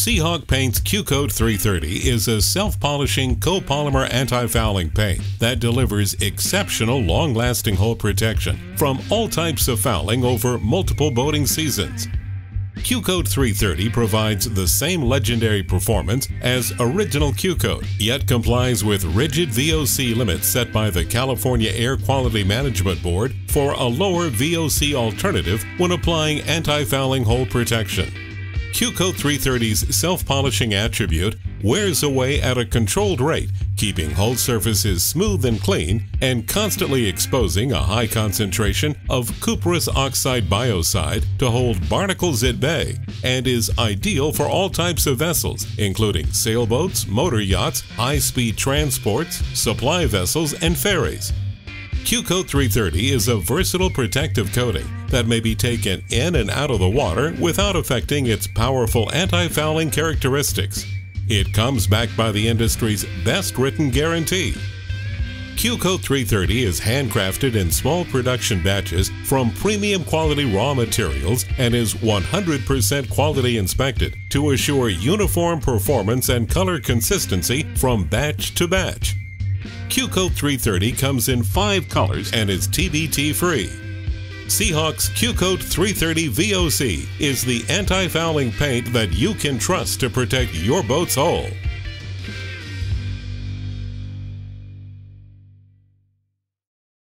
Seahawk Paint's Cukote 330 is a self-polishing copolymer anti-fouling paint that delivers exceptional long-lasting hull protection from all types of fouling over multiple boating seasons. Cukote 330 provides the same legendary performance as original Cukote, yet complies with rigid VOC limits set by the California Air Quality Management Board for a lower VOC alternative when applying anti-fouling hull protection. Cukote 330's self-polishing attribute wears away at a controlled rate, keeping hull surfaces smooth and clean and constantly exposing a high concentration of cuprous oxide biocide to hold barnacles at bay and is ideal for all types of vessels, including sailboats, motor yachts, high-speed transports, supply vessels, and ferries. Cukote 330 is a versatile protective coating that may be taken in and out of the water without affecting its powerful anti-fouling characteristics. It comes backed by the industry's best written guarantee. Cukote 330 is handcrafted in small production batches from premium quality raw materials and is 100% quality inspected to assure uniform performance and color consistency from batch to batch. Cukote 330 comes in five colors and is TBT free. Seahawk's Cukote 330 VOC is the anti-fouling paint that you can trust to protect your boat's hull.